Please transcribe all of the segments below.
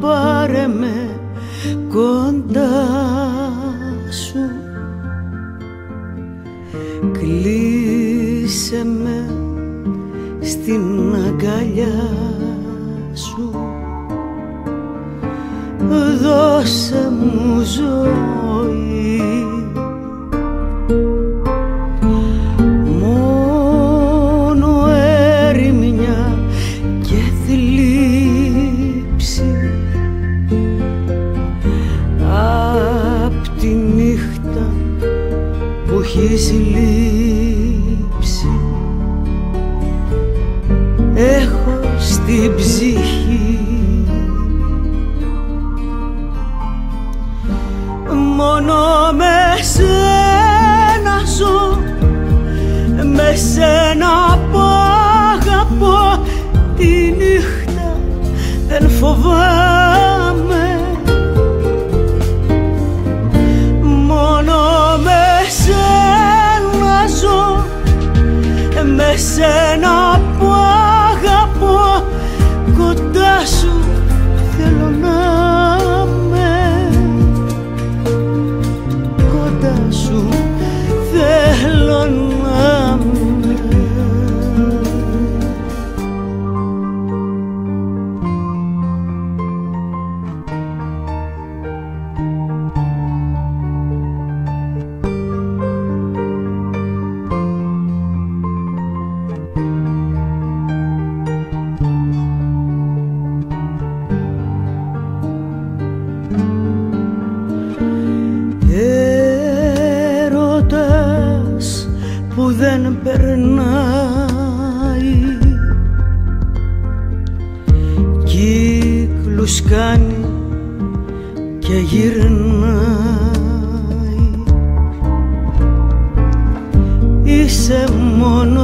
πάρε με κοντά σου. Κλείσε με στην αγκαλιά σου. Δώσε μου που έχεις λείψει έχω στην ψυχή μόνο με σένα ζω με σένα που αγαπώ. Τη νύχτα δεν φοβάμαι με σένα που αγαπώ. Κοντά σου θέλω δεν περνάει. Κύκλους κάνει και γυρνάει. Είσαι μόνο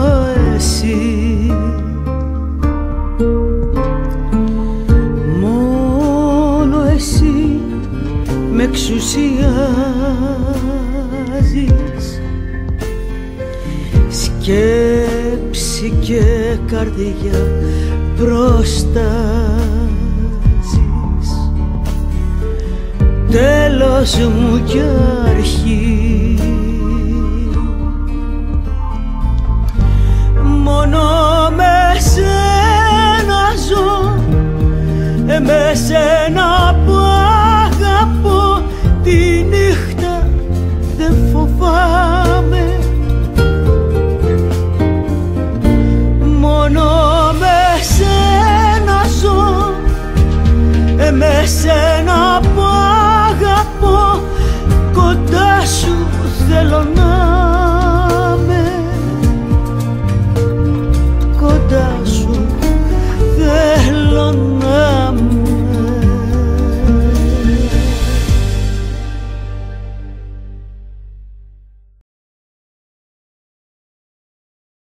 εσύ. Μόνο εσύ με εξουσιάζεις σκέψη και καρδιά προστάζεις τέλος μου κι αρχή. Μόνο με σένα ζω ε, με σένα